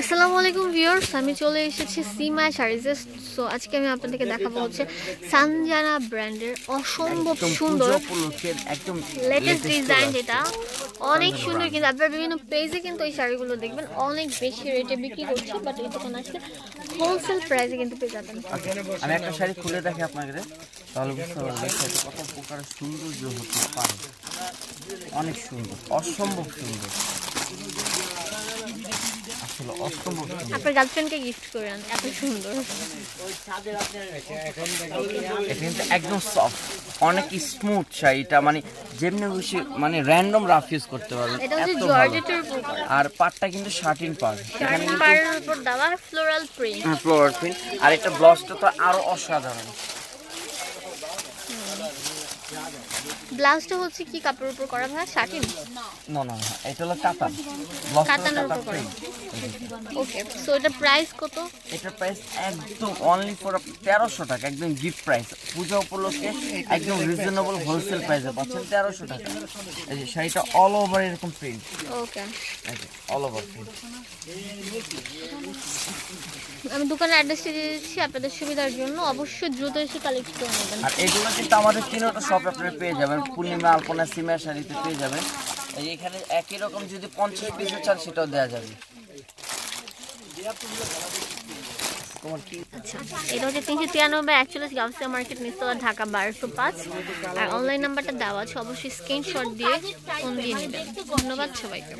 আসসালামু আলাইকুম ভিউয়ার্স আমি চলে এসেছি সিমা শাড়িজে সো আজকে আমি আপনাদেরকে দেখাবো হচ্ছে সানজানা ব্র্যান্ডের অসম্ভব সুন্দর একদম লেটেস্ট ডিজাইন যেটা। অনেক সুন্দর কিন্তু আপনার বিভিন্ন পেজে কিন্তু এই শাড়িগুলো দেখবেন। অনেক বেশি রেটে বিক্রি করছে বাট এই দোকানে আসলে হোলসেল প্রাইসে কিন্তু পেয়ে যাবেন। আমি একটা শাড়ি খুলে দেখি আপনাকে তাহলে বুঝতে পারবেন কত প্রকার সৌন্দর্য হতে পারে অনেক সুন্দর অসম্ভব সুন্দর। আসলে অসম্ভব আপনার গার্লফ্রেন্ডকে গিফট করেন এত সুন্দর। এটা কিন্তু একদম সফট অনেক স্মুথ শাড়িটা মানে যেমনি খুশি মানে র্যান্ডম রাফ ইউজ করতে পারবেন এটা হচ্ছে জর্জেটের উপর আর পাটটা কিন্তু শার্টিন পার উপর দেওয়া ফ্লোরাল প্রিন্ট ফ্লোর প্রিন্ট আর এটা ব্লাউজটা তো আরও অসাধারণ। ব্লাউজটা হচ্ছে কি কাপড়ের উপর করা ভাই? শার্টিন না না না এটা হলো কাতান। কাতানের উপর করা। ওকে সো এটা প্রাইস কত? এটা প্রাইস একদম অনলি ফর তেরোশো টাকা একদম গিফট প্রাইস পূজা উপলক্ষে একদম রিজনেবল হোলসেল প্রাইসে পাচ্ছেন তেরোশো টাকা। এই যে শাড়িটা অল ওভার এরকম প্রিন্ট ওকে আমি দোকানের অ্যাড্রেসটা দিয়ে দিচ্ছি আপনাদের সুবিধার জন্য। অবশ্যই দ্রুত এসে কালেক্ট করে নেবেন। আর এগুলো কিন্তু আমাদের তিনটা শপ আপনারা পেয়ে যাবেন। পূর্ণিমা আলপনা সিমের শাড়িতে পেয়ে যাবেন। এখানে একই রকম যদি পঞ্চাশ পিসের চাল সেটাও দেওয়া যাবে। এটা হচ্ছে তিনশো তিরানব্বই অ্যাকচুয়ালি গাউসিয়া মার্কেট নিস্তলা ঢাকা বারোশো পাঁচ। আর অনলাইন নাম্বারটা দেওয়া আছে অবশ্যই স্ক্রিনশট দিয়ে ফোন দিয়ে নেবেন। ধন্যবাদ সবাইকে।